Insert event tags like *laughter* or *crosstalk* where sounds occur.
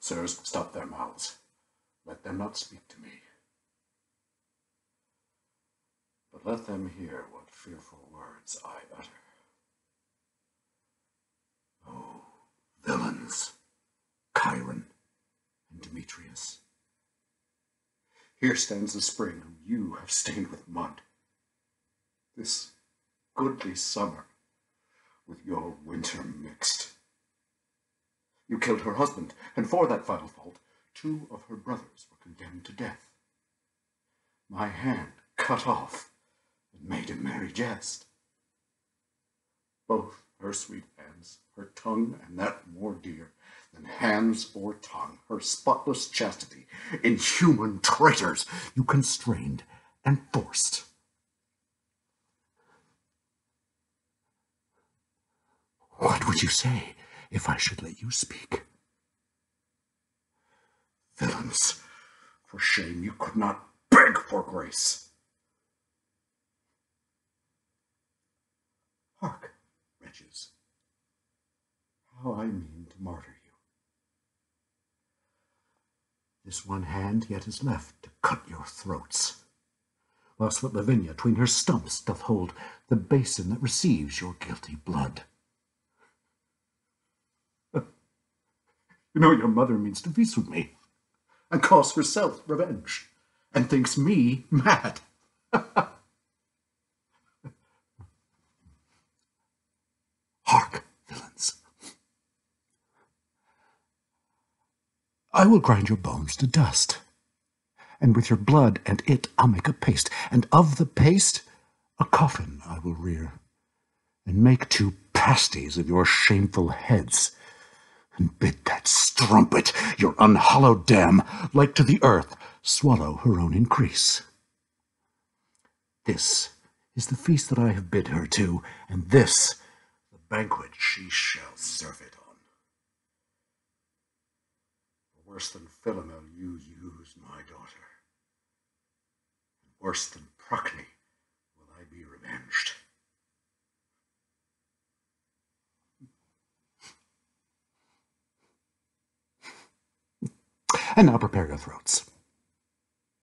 Sirs, stop their mouths. Let them not speak to me. But let them hear what fearful words I utter. Oh, villains, Chiron and Demetrius. Here stands the spring whom you have stained with mud. This goodly summer with your winter mixed. You killed her husband, and for that final fault, two of her brothers were condemned to death. My hand cut off and made a merry jest. Both her sweet hands, her tongue, and that more dear than hands or tongue, her spotless chastity, inhuman traitors, you constrained and forced. What would you say if I should let you speak? Villains, for shame you could not beg for grace. Hark, wretches, how I mean to martyr you. This one hand yet is left to cut your throats, whilst what Lavinia tween her stumps doth hold the basin that receives your guilty blood. You know your mother means to feast with me, and calls herself revenge, and thinks me mad. *laughs* Hark, villains. I will grind your bones to dust, and with your blood and it I'll make a paste, and of the paste a coffin I will rear, and make two pasties of your shameful heads, and bid that strumpet, your unhallowed dam, like to the earth, swallow her own increase. This is the feast that I have bid her to, and this the banquet she shall serve it on. Worse than Philomel you use my daughter, worse than Procne will I be revenged. And now prepare your throats.